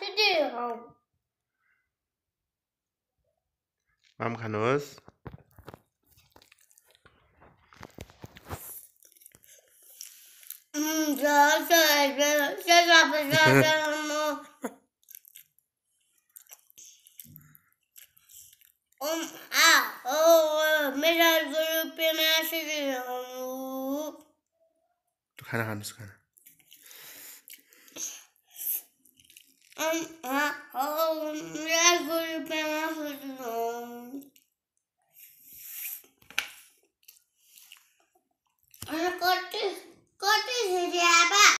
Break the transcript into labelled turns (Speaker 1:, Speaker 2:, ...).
Speaker 1: to do.
Speaker 2: Mom kann los.
Speaker 1: Um, ah, oh, melhor grupo, melhor seguidor.
Speaker 2: Tu cara, tu.
Speaker 1: Ah, oh, मेरा